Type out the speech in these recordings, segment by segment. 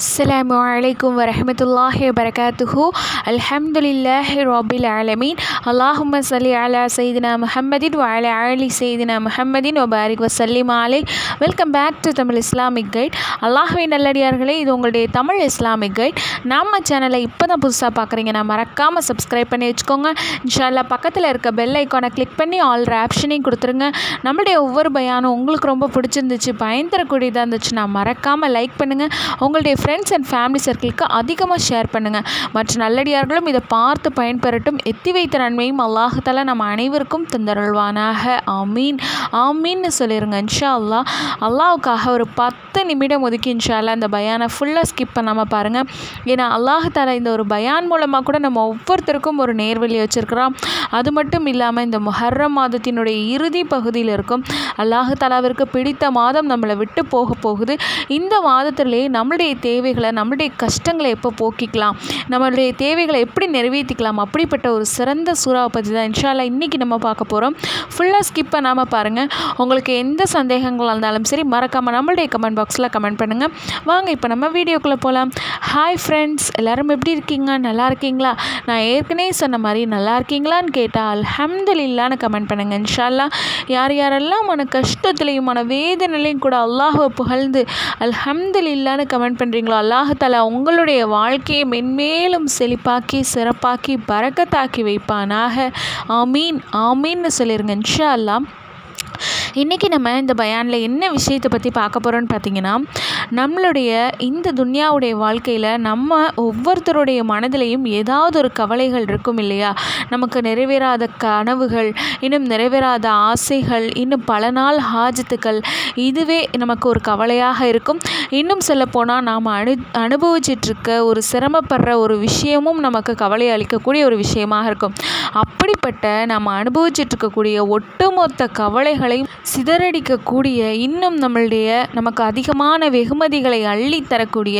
அஸ்லாம் வலைக்கம் வரமத்துல்லாஹி வரகாத்துஹு அல்ஹம்துலில்லாஹி ராபில் ஆலமீன் அல்லாஹும சலி அலா சைதினா முஹம்மதின் வால அலி சைதினா முஹம்மதின் ஒபாரிக் வசல்லிம் அலை welcome back to Tamil Islamic guide அல்லாஹுவை நல்லடியார்களே இது உங்களுடைய தமிழ் இஸ்லாமிக் கைட் நம்ம சேனலை இப்போ தான் புதுசாக பார்க்குறீங்க நான் மறக்காமல் சப்ஸ்கிரைப் பண்ணி வச்சுக்கோங்க. இன்ஷால்லா பக்கத்தில் இருக்க பெல் ஐக்கானை கிளிக் பண்ணி ஆல் ஆப்ஷனையும் கொடுத்துருங்க. நம்மளுடைய ஒவ்வொரு பயானும் உங்களுக்கு ரொம்ப பிடிச்சிருந்துச்சு பயன் தரக்கூடியதாக இருந்துச்சு நான் மறக்காமல் லைக் பண்ணுங்கள் உங்களுடைய ஃப்ரெண்ட்ஸ் அண்ட் ஃபேமிலி சர்க்கிளுக்கு அதிகமாக ஷேர் பண்ணுங்கள் மற்ற நல்லடியார்களும் இதை பார்த்து பயன்பெறட்டும். எத்தி வைத்த நன்மையும் அல்லாஹால நம்ம அனைவருக்கும் தந்தருள்வானாக. ஆமீன். ஆமீன்னு சொல்லிடுங்க இன்ஷா அல்லா அல்லாவுக்காக ஒரு பத்து நிமிடம் ஒதுக்கி இன்ஷால்லா அந்த பயானை ஃபுல்லாக ஸ்கிப் பண்ணாமல் பாருங்கள் ஏன்னா அல்லாஹால இந்த ஒரு பயான் மூலமாக கூட நம்ம ஒவ்வொருத்தருக்கும் ஒரு நேர்வழி வச்சுருக்கிறோம் அது மட்டும் இல்லாமல் இந்த மொஹர்ரம் மாதத்தினுடைய இறுதி பகுதியில் இருக்கும். அல்லாஹு தலாவிற்கு பிடித்த மாதம் நம்மளை விட்டு போக போகுது. இந்த மாதத்திலேயே நம்மளுடைய தேவைகளை நம்மளுடைய கஷ்டங்களை எப்போ போக்கிக்கலாம் நம்மளுடைய தேவைகளை எப்படி நிறைவேற்றிக்கலாம் அப்படிப்பட்ட ஒரு சிறந்த சூறாவை பற்றி தான் இன்ஷால்லா இன்றைக்கி நம்ம பார்க்க போகிறோம் ஃபுல்லாக ஸ்கிப் பண்ணாமல் பாருங்கள் உங்களுக்கு எந்த சந்தேகங்களாக இருந்தாலும் சரி மறக்காமல் நம்மளுடைய கமெண்ட் பாக்ஸில் கமெண்ட் பண்ணுங்கள் வாங்க இப்போ நம்ம வீடியோக்குள்ளே போகலாம் ஹாய் ஃப்ரெண்ட்ஸ் எல்லோரும் எப்படி இருக்கீங்க? நல்லா இருக்கீங்களா? நான் ஏற்கனவே சொன்ன மாதிரி நல்லா இருக்கீங்களான்னு கேட்டால் அல்ஹம்துலில்லான்னு கமெண்ட் பண்ணுங்கள் இன்ஷால்லா யார் யாரெல்லாம் மன கஷ்டத்துலேயும் மன வேதனையிலையும் கூட அல்லாஹை புகழ்ந்து அல்ஹம்துலில்லான்னு கமெண்ட் பண்ணுறீங்களோ அல்லாஹாலா உங்களுடைய வாழ்க்கையை மென்மேலும் செழிப்பாக்கி சிறப்பாக்கி பறக்கத்தாக்கி வைப்பானாக. ஆமீன் ஆமீன்னு சொல்லிடுங்க இன்ஷா அல்லாம் இன்றைக்கி நம்ம இந்த பயானில் என்ன விஷயத்தை பற்றி பார்க்க போகிறோன்னு பார்த்தீங்கன்னா நம்மளுடைய இந்த துன்யாவுடைய வாழ்க்கையில் நம்ம ஒவ்வொருத்தருடைய மனதிலையும் ஏதாவது ஒரு கவலைகள் இருக்கும் இல்லையா? நமக்கு நிறைவேறாத கனவுகள் இன்னும் நிறைவேறாத ஆசைகள் இன்னும் பல நாள் ஹாஜத்துக்கள் இதுவே நமக்கு ஒரு கவலையாக இருக்கும். இன்னும் சொல்லப்போனால் நாம் அனு அனுபவிச்சிட்ருக்க ஒரு சிரமப்படுற ஒரு விஷயமும் நமக்கு கவலை அளிக்கக்கூடிய ஒரு விஷயமாக இருக்கும். அப்படிப்பட்ட நம்ம அனுபவிச்சிட்ருக்கக்கூடிய ஒட்டுமொத்த கவலைகளையும் சிதறடிக்கக்கூடிய இன்னும் நம்மளுடைய நமக்கு அதிகமான வெகுமதிகளை அள்ளி தரக்கூடிய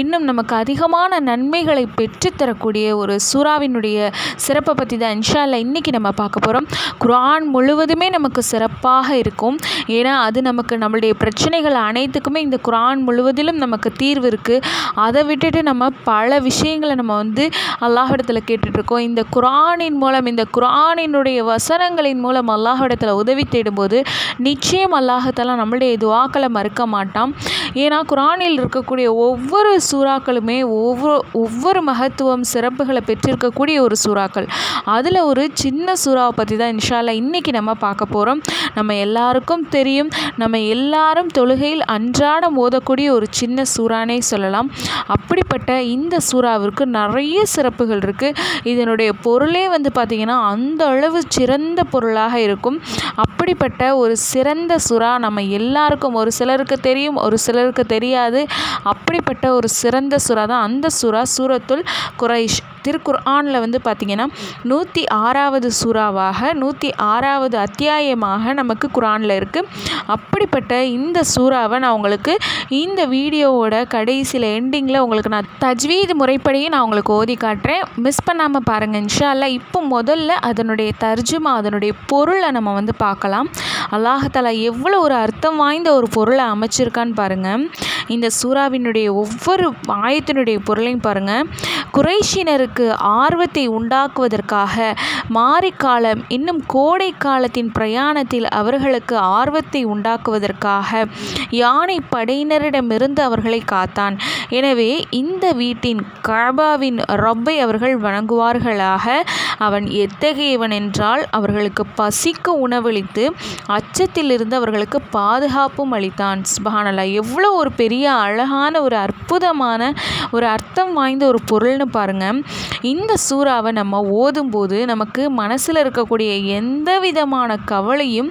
இன்னும் நமக்கு அதிகமான நன்மைகளை பெற்றுத்தரக்கூடிய ஒரு சூறாவினுடைய சிறப்பை பற்றி தான் இன்ஷால்ல இன்றைக்கி நம்ம பார்க்க போகிறோம் குரான் முழுவதுமே நமக்கு சிறப்பாக இருக்கும். ஏன்னா அது நமக்கு நம்மளுடைய பிரச்சனைகள் அனைத்துக்குமே இந்த குரான் முழுவதிலும் நமக்கு தீர்வு இருக்குது அதை விட்டுட்டு நம்ம பல விஷயங்களை நம்ம வந்து அல்லாஹிடத்தில் கேட்டுட்ருக்கோம். இந்த குரானின் மூலம் இந்த குரானினுடைய வசனங்களின் மூலம் அல்லாஹிடத்தில் உதவி தேடும்போது நிச்சயம் அல்லாஹத்தாலா நம்மளுடைய துவாக்களை மறுக்க மாட்டான். ஏன்னா குரானில் இருக்கக்கூடிய ஒவ்வொரு சூறாக்களுமே ஒவ்வொரு ஒவ்வொரு மகத்துவம் சிறப்புகளை பெற்றிருக்கக்கூடிய ஒரு சூறாக்கள். அதில் ஒரு சின்ன சூறாவை பற்றி தான் இன்ஷால்லா இன்றைக்கி நம்ம பார்க்க போகிறோம் நம்ம எல்லாருக்கும் தெரியும் நம்ம எல்லாரும் தொழுகையில் அன்றாடம் ஓதக்கூடிய ஒரு சின்ன சூறானே சொல்லலாம். அப்படிப்பட்ட இந்த சூறாவிற்கு நிறைய சிறப்புகள் இருக்குது இதனுடைய பொருளே வந்து பார்த்திங்கன்னா அந்த அளவு சிறந்த பொருளாக இருக்கும். அப்படிப்பட்ட ஒரு சிறந்த சுறா. நம்ம எல்லாருக்கும் ஒரு சிலருக்கு தெரியும் ஒரு சிலருக்கு தெரியாது. அப்படிப்பட்ட ஒரு சிறந்த சுறா தான் அந்த சுறா. சூரத்துல் குரைஷ் திருக்குர்ஆனில் வந்து பார்த்திங்கன்னா நூற்றி ஆறாவது சூறாவாக நூற்றி ஆறாவது அத்தியாயமாக நமக்கு குரானில் இருக்குது அப்படிப்பட்ட இந்த சூறாவை நான் உங்களுக்கு இந்த வீடியோவோட கடைசியில் எண்டிங்கில் உங்களுக்கு நான் தஜ்வீது முறைப்படியும் நான் உங்களுக்கு ஓதி காட்டுறேன். மிஸ் பண்ணாமல் பாருங்கள் இன்ஷால்ல இப்போ முதல்ல அதனுடைய தர்ஜுமா அதனுடைய பொருளை நம்ம வந்து பார்க்கலாம். அல்லாஹாலா எவ்வளோ ஒரு அர்த்தம் வாய்ந்த ஒரு பொருளை அமைச்சிருக்கான்னு பாருங்கள் இந்த சூறாவினுடைய ஒவ்வொரு ஆயத்தினுடைய பொருளையும் பாருங்கள் குறைஷினருக்கு ஆர்வத்தை உண்டாக்குவதற்காக மாரிக்காலம் இன்னும் கோடை காலத்தின் பிரயாணத்தில் அவர்களுக்கு ஆர்வத்தை உண்டாக்குவதற்காக யானை படையினரிடமிருந்து அவர்களை காத்தான். எனவே இந்த வீட்டின் கபாவின் ரப்பை அவர்கள் வணங்குவார்களாக. அவன் எத்தகையவன் என்றால் அவர்களுக்கு பசிக்கு உணவளித்து அச்சத்திலிருந்து அவர்களுக்கு பாதுகாப்பும் அளித்தான். சுபஹானல்லா எவ்வளோ ஒரு பெரிய அழகான ஒரு அற்புதமான ஒரு அர்த்தம் வாய்ந்த ஒரு பொருள்னு பாருங்கள் இந்த சூறாவை நம்ம ஓதும்போது நமக்கு மனசில் இருக்கக்கூடிய எந்த விதமான கவலையும்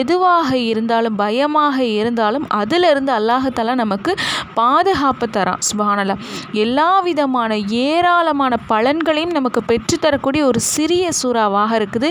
எதுவாக இருந்தாலும் பயமாக இருந்தாலும் அதிலிருந்து அல்லாஹத்தாலா நமக்கு பாதுகாப்பு தரான். சுபஹானல்லா எல்லா விதமான ஏராளமான பலன்களையும் நமக்கு பெற்றுத்தரக்கூடிய ஒரு சிறிய சூறாவாக இருக்குது.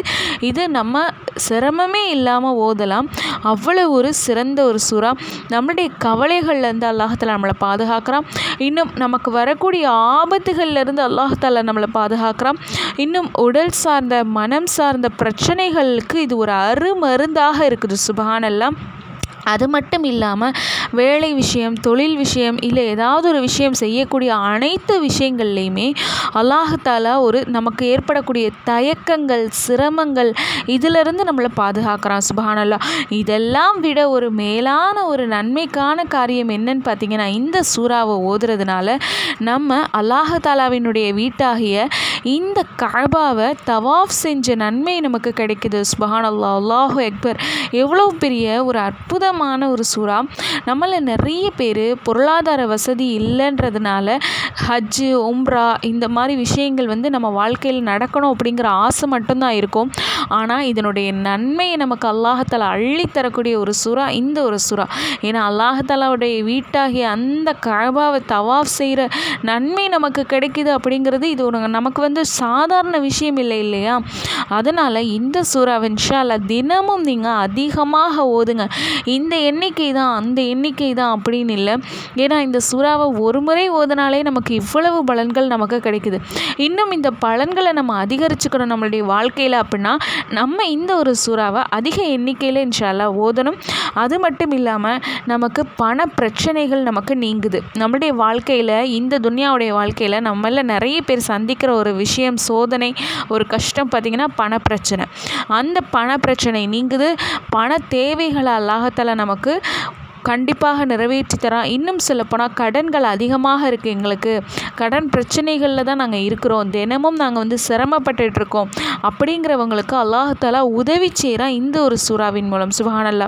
இது நம்ம சிரமமே இல்லாமல் ஓதலாம் அவ்வளோ ஒரு சிறந்த ஒரு சுறா. நம்மளுடைய கவலைகள்லேருந்து அல்லாஹத்தாலா நம்மளை பாதுகாக்கிறான். இன்னும் நமக்கு வரக்கூடிய ஆபத்துகள்லேருந்து அல்லாஹாலா நம்மளை பாதுகாக்கிறான். இன்னும் உடல் சார்ந்த மனம் சார்ந்த பிரச்சனைகளுக்கு இது ஒரு அருமருந்தாக இருக்குது. சுபஹானல்லாம் அது மட்டும் இல்லாமல் வேலை விஷயம் தொழில் விஷயம் இல்லை ஏதாவது ஒரு விஷயம் செய்யக்கூடிய அனைத்து விஷயங்கள்லையுமே அல்லாஹாலா ஒரு நமக்கு ஏற்படக்கூடிய தயக்கங்கள் சிரமங்கள் இதிலிருந்து நம்மளை பாதுகாக்கிறான் சுபஹானல்லா. இதெல்லாம் விட ஒரு மேலான ஒரு நன்மைக்கான காரியம் என்னன்னு பார்த்தீங்கன்னா இந்த சூறாவை ஓதுறதுனால நம்ம அல்லாஹாலாவினுடைய வீட்டாகிய இந்த கழ்பாவை தவாஃப் செஞ்ச நன்மை நமக்கு கிடைக்குது சுபஹானல்லா. அல்லாஹு அக்பர். எவ்வளோ பெரிய ஒரு அற்புதமான ஒரு சூறா. நம்மள நிறைய பேர் பொருளாதார வசதி இல்லைன்றதுனால ஹஜ்ஜு உம்ரா இந்த மாதிரி விஷயங்கள் வந்து நம்ம வாழ்க்கையில் நடக்கணும் அப்படிங்கிற ஆசை மட்டும்தான் இருக்கும். ஆனால் இதனுடைய நன்மையை நமக்கு அல்லாஹாலா அள்ளித்தரக்கூடிய ஒரு சுறா இந்த ஒரு சுறா. ஏன்னா அல்லாஹாலாவுடைய வீட்டாகிய அந்த கழபாவை தவாஃப் செய்கிற நன்மை நமக்கு கிடைக்குது அப்படிங்கிறது இது ஒரு நமக்கு வந்து சாதாரண விஷயம் இல்லை இல்லையா? அதனால் இந்த சூறாவை இன்ஷால்லா தினமும் நீங்கள் அதிகமாக ஓதுங்க. இந்த எண்ணிக்கை தான் அந்த எண்ணிக்கை தான் அப்படின்னு இல்லை. ஏன்னா இந்த சூறாவை ஒரு முறை ஓதுனாலே நமக்கு இவ்வளவு பலன்கள் நமக்கு கிடைக்குது. இன்னும் இந்த பலன்களை நம்ம அதிகரிச்சுக்கணும் நம்மளுடைய வாழ்க்கையில் அப்படின்னா நம்ம இந்த ஒரு சூறாவை அதிக எண்ணிக்கையில் இன்ஷால்லா ஓதணும். அது மட்டும் இல்லாமல் நமக்கு பண பிரச்சனைகள் நமக்கு நீங்குது. நம்மளுடைய வாழ்க்கையில் இந்த துன்யாவுடைய வாழ்க்கையில் நம்மள நிறைய பேர் சந்திக்கிற ஒரு விஷயம் சோதனை ஒரு கஷ்டம் பார்த்திங்கன்னா பண பிரச்சனை. அந்த பண பிரச்சனை நீங்குது. பண தேவைகளை அல்லாஹத்தால் நமக்கு கண்டிப்பாக நிறைவேற்றி தரான் இன்னும் சொல்லப்போனால் கடன்கள் அதிகமாக இருக்குது எங்களுக்கு. கடன் பிரச்சனைகளில் தான் நாங்கள் இருக்கிறோம். தினமும் நாங்கள் வந்து சிரமப்பட்டுட்டு இருக்கோம். அப்படிங்கிறவங்களுக்கு அல்லாஹாலா உதவி செய்கிறான் இந்த ஒரு சூறாவின் மூலம். சுபஹானல்லா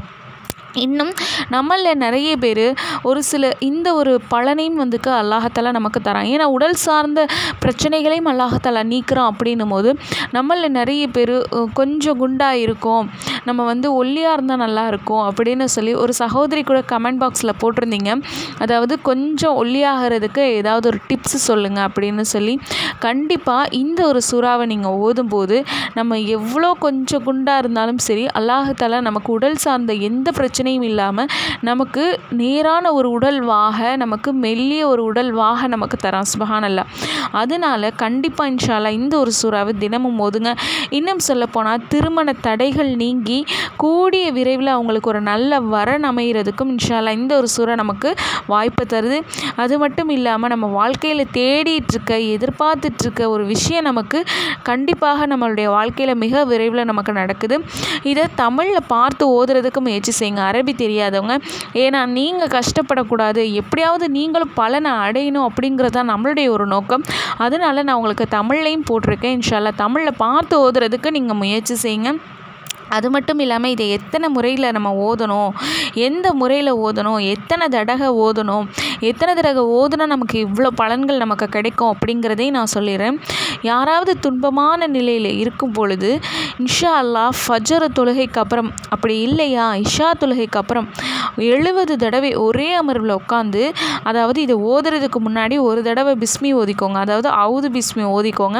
இன்னும் நம்மளில் நிறைய பேர் ஒரு சில இந்த ஒரு பலனையும் வந்துக்கு அல்லாஹத்தாலா நமக்கு தரான். ஏன்னா உடல் சார்ந்த பிரச்சனைகளையும் அல்லாஹத்தாலா நீக்கிறான் அப்படின்னும் போது நம்மளில் நிறைய பேர் கொஞ்சம் குண்டாக இருக்கும். நம்ம வந்து ஒல்லியாக இருந்தால் நல்லா இருக்கும் அப்படின்னு சொல்லி ஒரு சகோதரி கூட கமெண்ட் பாக்ஸில் போட்டிருந்தீங்க. அதாவது கொஞ்சம் ஒல்லியாகிறதுக்கு ஏதாவது ஒரு டிப்ஸ் சொல்லுங்கள் அப்படின்னு சொல்லி. கண்டிப்பாக இந்த ஒரு சுறாவை நீங்கள் ஓதும்போது நம்ம எவ்வளோ கொஞ்சம் குண்டாக இருந்தாலும் சரி அல்லாஹத்தாலா நமக்கு உடல் சார்ந்த எந்த பிரச்சனை பிரச்சனையும் இல்லாமல் நமக்கு நேரான ஒரு உடல்வாக நமக்கு மெல்லிய ஒரு உடல்வாக நமக்கு தரான் சுபஹானல்லா. அதனால கண்டிப்பாக இன்ஷால்லா இந்த ஒரு சூறாவை தினமும் ஓதுங்க. இன்னும் சொல்லப்போனால் திருமண தடைகள் நீங்கி கூடிய விரைவில் அவங்களுக்கு ஒரு நல்ல வரன் அமைகிறதுக்கும் இன்ஷால்லா இந்த ஒரு சூறா நமக்கு வாய்ப்பு தருது. அது மட்டும் இல்லாமல் நம்ம வாழ்க்கையில் தேடிட்டுருக்க எதிர்பார்த்துட்ருக்க ஒரு விஷயம் நமக்கு கண்டிப்பாக நம்மளுடைய வாழ்க்கையில் மிக விரைவில் நமக்கு நடக்குது. இதை தமிழில் பார்த்து ஓதுறதுக்கு முயற்சி செய்யுங்க அரபி தெரியாதவங்க. ஏன்னா நீங்கள் கஷ்டப்படக்கூடாது. எப்படியாவது நீங்களும் பலனை அடையணும் அப்படிங்கிறது தான் நம்மளுடைய ஒரு நோக்கம். அதனால் நான் உங்களுக்கு தமிழ்லையும் போட்டிருக்கேன். இன்ஷால்லா தமிழில் பார்த்து ஓதுறதுக்கு நீங்கள் முயற்சி செய்யுங்க. அது மட்டும் இல்லாமல் இதை எத்தனை முறையில் நம்ம ஓதணும்? எந்த முறையில் ஓதணும்? எத்தனை தடவை ஓதணும்? எத்தனை தடவை ஓதுனா நமக்கு இவ்வளோ பலன்கள் நமக்கு கிடைக்கும் அப்படிங்கிறதையும் நான் சொல்லிடுறேன். யாராவது துன்பமான நிலையில் இருக்கும் பொழுது இன்ஷா அல்லா ஃபஜ்ர தொழுகைக்கு அப்புறம் அப்படி இல்லையா? இஷா தொழுகைக்கு அப்புறம் எழுபது தடவை ஒரே அமர்வில் உட்காந்து அதாவது இதை ஓதுறதுக்கு முன்னாடி ஒரு தடவை பிஸ்மி ஓதிக்கோங்க. அதாவது அவுது பிஸ்மி ஓதிக்கோங்க.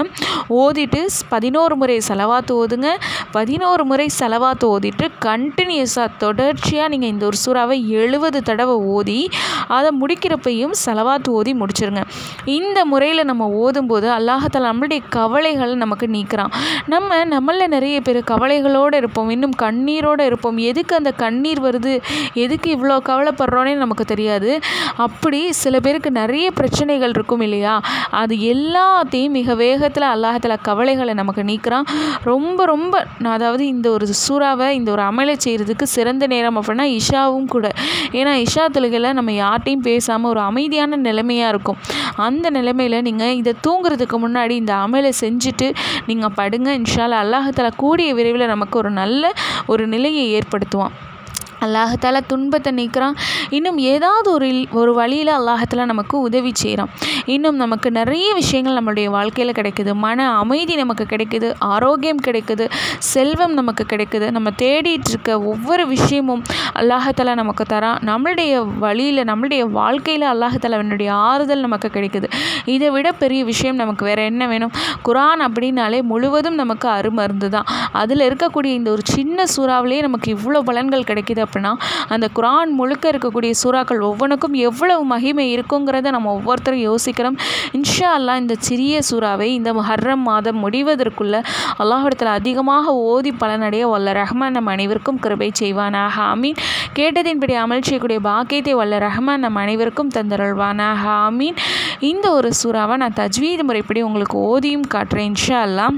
ஓதிட்டு பதினோரு முறை செலவாத்து ஓதுங்க. பதினோரு முறை செலவாத்து ஓதிட்டு கண்டினியூஸாக தொடர்ச்சியாக நீங்கள் இந்த ஒரு சூறாவை எழுபது தடவை ஓதி அதை முடிக்கிறப்பையும் செலவாத்து ஓதி முடிச்சிருங்க. இந்த முறையில் நம்ம ஓதும்போது அல்லாஹத்தால் நம்மளுடைய கவலைகளை நமக்கு நீக்கிறான். நம்ம நம்மளில் நிறைய பேர் கவலைகளோடு இருப்போம் இன்னும் கண்ணீரோடு இருப்போம். எதுக்கு அந்த கண்ணீர் வருது? எதுக்கு இவ்வளோ கவலைப்படுறோன்னே நமக்கு தெரியாது. அப்படி சில பேருக்கு நிறைய பிரச்சனைகள் இருக்கும் இல்லையா? அது எல்லாத்தையும் மிக வேகத்தில் அல்லாஹத்தில் கவலைகளை நமக்கு நீக்கிறான். ரொம்ப ரொம்ப நான் அதாவது இந்த ஒரு சூறாவை இந்த ஒரு அமலை செய்கிறதுக்கு சிறந்த நேரம் அப்படின்னா இஷாவும் கூட. ஏன்னா இஷா தொழுகையில் நம்ம யார்ட்டையும் பேசாமல் ஒரு அமைதியான நிலைமையாக இருக்கும். அந்த நிலைமையில் நீங்கள் இதை தூங்குறதுக்கு முன்னாடி இந்த அமலை செஞ்சுட்டு நீங்கள் படுங்க. இன்ஷால்லா அல்லாஹத்தில் கூடிய விரைவில் நமக்கு ஒரு நல்ல ஒரு நிலையை ஏற்படுத்துவான். அல்லாஹத்தால துன்பத்தை நீக்கிறான். இன்னும் ஏதாவது ஒரு ஒரு வழியில் அல்லாஹத்தில் நமக்கு உதவி செய்கிறான் இன்னும் நமக்கு நிறைய விஷயங்கள் நம்மளுடைய வாழ்க்கையில் கிடைக்குது. மன அமைதி நமக்கு கிடைக்குது. ஆரோக்கியம் கிடைக்குது. செல்வம் நமக்கு கிடைக்குது. நம்ம தேடிட்டு இருக்க ஒவ்வொரு விஷயமும் அல்லாஹால நமக்கு தரான். நம்மளுடைய வழியில் நம்மளுடைய வாழ்க்கையில் அல்லாஹாலவனுடைய ஆறுதல் நமக்கு கிடைக்குது. இதை விட பெரிய விஷயம் நமக்கு வேறு என்ன வேணும்? குரான் அப்படின்னாலே முழுவதும் நமக்கு அருமருந்து தான் அதில் இருக்கக்கூடிய இந்த ஒரு சின்ன சூறாவிலேயே நமக்கு இவ்வளோ பலன்கள் கிடைக்குது. அப்படின்னா அந்த குரான் முழுக்க இருக்கக்கூடிய சூறாக்கள் ஒவ்வொன்றுக்கும் எவ்வளவு மகிமை இருக்குங்கிறத நம்ம ஒவ்வொருத்தரும் யோசிக்கிறோம் இன்ஷா அல்லாஹ் இந்த சிறிய சூறாவை இந்த ஹர்ரம் மாதம் முடிவதற்குள்ள அல்லாஹிடத்தில் அதிகமாக ஓதி பலனடைய வல்ல ரஹ்மான் நம் அனைவருக்கும் கிருபை செய்வானாக. ஆமீன். கேட்டதின்படி அமல் செய்யக்கூடிய பாக்கியத்தை வல்ல ரஹ்மான் நம் அனைவருக்கும் தந்தருள்வானாக. ஆமீன். இந்த ஒரு சூறாவை நான் தஜ்வீது முறைப்படி உங்களுக்கு ஓதியும் காட்டுறேன் இன்ஷா அல்லாஹ்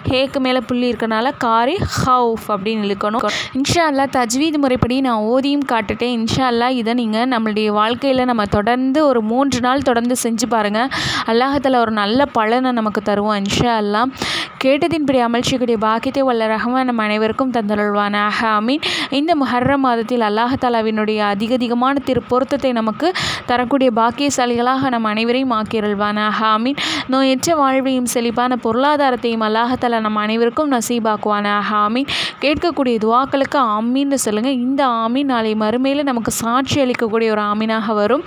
ஹேக்கு மேலே புள்ளி இருக்கனால காரி ஹவுஃப் அப்படின்னு இழுக்கணும். இன்ஷா அல்லா தஜ்வீத் முறைப்படி நான் ஓதியும் காட்டுட்டேன் இன்ஷா அல்லா இதை நீங்கள் நம்மளுடைய வாழ்க்கையில் நம்ம தொடர்ந்து ஒரு மூன்று நாள் தொடர்ந்து செஞ்சு பாருங்கள் அல்லாஹத்தில் ஒரு நல்ல பலனை நமக்கு தருவோம் இன்ஷா அல்லா கேட்டதின்படி அமல் பாக்கியத்தை வல்ல ரஹ்மான் நம் அனைவருக்கும் தந்தருள்வானாக. ஆமீன். இந்த முஹர்ரம் மாதத்தில் அல்லாஹாலாவினுடைய அதிக அதிகமான திரு பொருத்தத்தை நமக்கு தரக்கூடிய பாக்கியசாலிகளாக நம் அனைவரையும் ஆக்கியருள்வானாக. அமீன் நோயற்ற வாழ்வையும் செழிப்பான பொருளாதாரத்தையும் அல்லாஹாலா நம் அனைவருக்கும் நசீபாக்குவான ஆமீன். கேட்கக்கூடிய துவாக்களுக்கு ஆமீன்னு சொல்லுங்கள் இந்த ஆமீன் நாளை மறுமையில் நமக்கு சாட்சி அளிக்கக்கூடிய ஒரு ஆமீனாக வரும்.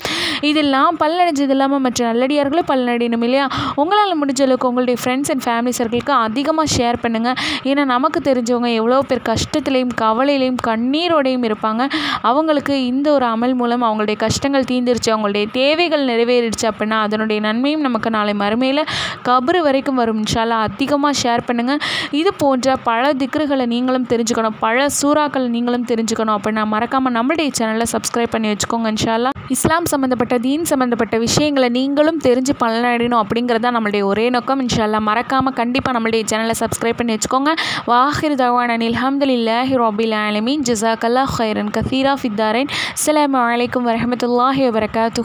இதெல்லாம் பல்லடைஞ்சது இல்லாமல் மற்ற நல்லடியார்களும் பல்லடையணும் இல்லையா? உங்களால் முடிஞ்ச அளவுக்கு உங்களுடைய ஃப்ரெண்ட்ஸ் அண்ட் ஃபேமிலி சர்க்கிளுக்கு அதிகமாக ஷேர் பண்ணுங்கள் ஏன்னா நமக்கு தெரிஞ்சவங்க எவ்வளோ பேர் கஷ்டத்துலேயும் கவலையிலையும் கண்ணீரோடையும் இருப்பாங்க. அவங்களுக்கு இந்த ஒரு அமல் மூலம் அவங்களுடைய கஷ்டங்கள் தீந்துருச்சு அவங்களுடைய தேவைகள் நிறைவேறிடுச்சு அப்படின்னா அதனுடைய நன்மையும் நமக்கு நாளை மறுமையில் கபரு வரைக்கும் வரும். இன்ஷால்லா அதிகமாக ஷேர் பண்ணுங்கள் இது போன்ற பல திக்ருகளை நீங்களும் தெரிஞ்சுக்கணும். பல சூறாக்களை நீங்களும் தெரிஞ்சுக்கணும். அப்படின்னா மறக்காமல் நம்மளுடைய சேனலை சப்ஸ்கிரைப் பண்ணி வச்சுக்கோங்க இன்ஷால்லா. இஸ்லாம் சம்மந்தப்பட்ட தீன் சம்மந்தப்பட்ட விஷயங்களை நீங்களும் தெரிஞ்சு பலனடையணும் அப்படிங்கிறது தான் நம்மளுடைய ஒரே நோக்கம். இன்ஷால்லா மறக்காமல் கண்டிப்பாக நம்மளுடைய சேனலை சப்ஸ்கிரைப் பண்ணி வச்சுக்கோங்க. வாஹிர் தவான அல்ஹம்துலில்லாஹி ரபில் ஆலமீன். ஜசாக்கல்லா ஹைரன் கசீரா ஃபித்தாரன் அஸ்லாம் வலைக்கம் வரமத்துல்லாஹி வரகாத்து